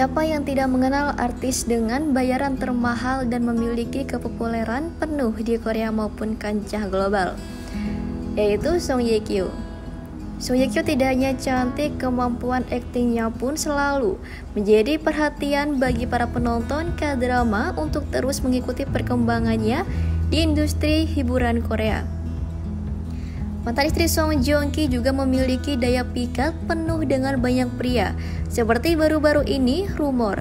Siapa yang tidak mengenal artis dengan bayaran termahal dan memiliki kepopuleran penuh di Korea maupun kancah global? Yaitu Song Ye Kyo. Song Ye Kyo tidak hanya cantik, kemampuan aktingnya pun selalu menjadi perhatian bagi para penonton K-drama untuk terus mengikuti perkembangannya di industri hiburan Korea. Mantan istri Song Joong Ki juga memiliki daya pikat penuh dengan banyak pria. Seperti baru-baru ini, rumor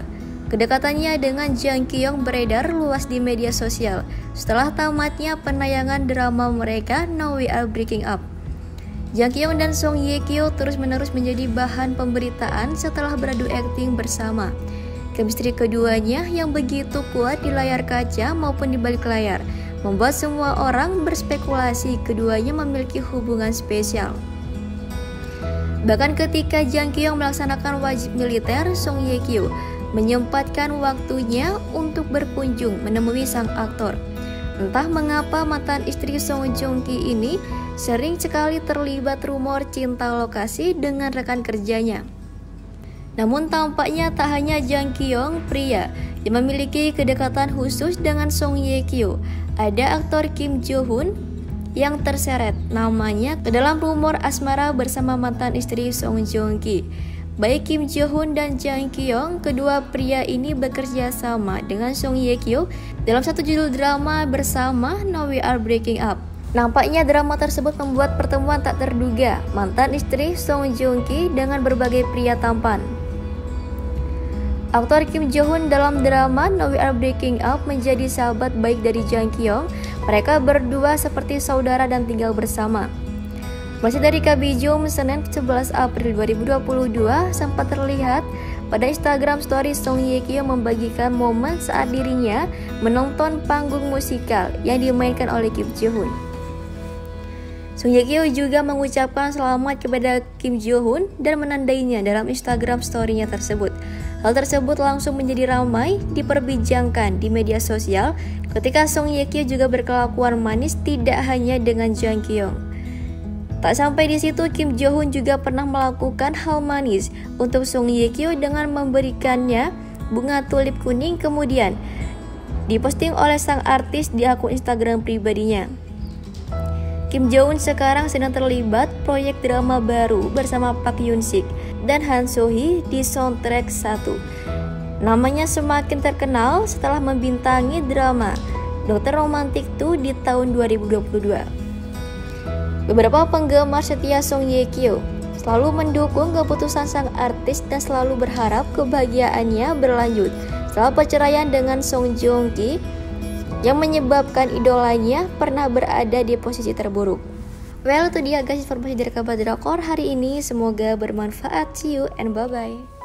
kedekatannya dengan Jang Kyung beredar luas di media sosial setelah tamatnya penayangan drama mereka Now We Are Breaking Up. Jang Kyung dan Song Ye Kyo terus-menerus menjadi bahan pemberitaan setelah beradu akting bersama. Chemistry keduanya yang begitu kuat di layar kaca maupun di balik layar membuat semua orang berspekulasi keduanya memiliki hubungan spesial. Bahkan ketika Jang Kyung melaksanakan wajib militer, Song Ye Kyo menyempatkan waktunya untuk berkunjung menemui sang aktor. Entah mengapa mantan istri Song Joong Ki ini sering sekali terlibat rumor cinta lokasi dengan rekan kerjanya. Namun tampaknya tak hanya Jang Kyung pria yang memiliki kedekatan khusus dengan Song Ye Kyo, ada aktor Kim Jo Hoon yang terseret namanya ke dalam rumor asmara bersama mantan istri Song Joong Ki. Baik Kim Jo Hoon dan Jang Kyung, kedua pria ini bekerja sama dengan Song Ye Kyo dalam satu judul drama bersama Now We Are Breaking Up. Nampaknya drama tersebut membuat pertemuan tak terduga mantan istri Song Joong Ki dengan berbagai pria tampan. Aktor Kim Jo Hoon dalam drama No We Are Breaking Up menjadi sahabat baik dari Jang Kyung. Mereka berdua seperti saudara dan tinggal bersama. Masih dari Kabijum, Senin 11 April 2022 sempat terlihat pada Instagram story Song Ye Kyo membagikan momen saat dirinya menonton panggung musikal yang dimainkan oleh Kim Jo Hoon. Song Ye Kyo juga mengucapkan selamat kepada Kim Jo Hoon dan menandainya dalam Instagram story-nya tersebut. Hal tersebut langsung menjadi ramai diperbincangkan di media sosial ketika Song Ye Kyo juga berkelakuan manis tidak hanya dengan Jang Kyung. Tak sampai di situ, Kim Jo Hoon juga pernah melakukan hal manis untuk Song Ye Kyo dengan memberikannya bunga tulip kuning kemudian diposting oleh sang artis di akun Instagram pribadinya. Kim Jo Hoon sekarang sedang terlibat proyek drama baru bersama Park Yoon Sik dan Han So Hee di soundtrack 1. Namanya semakin terkenal setelah membintangi drama Dokter Romantik 2 di tahun 2022. Beberapa penggemar setia Song Ye Kyo selalu mendukung keputusan sang artis dan selalu berharap kebahagiaannya berlanjut setelah perceraian dengan Song Joong Ki yang menyebabkan idolanya pernah berada di posisi terburuk. Well, itu dia guys informasi dari kabar drakor hari ini. Semoga bermanfaat. See you and bye-bye.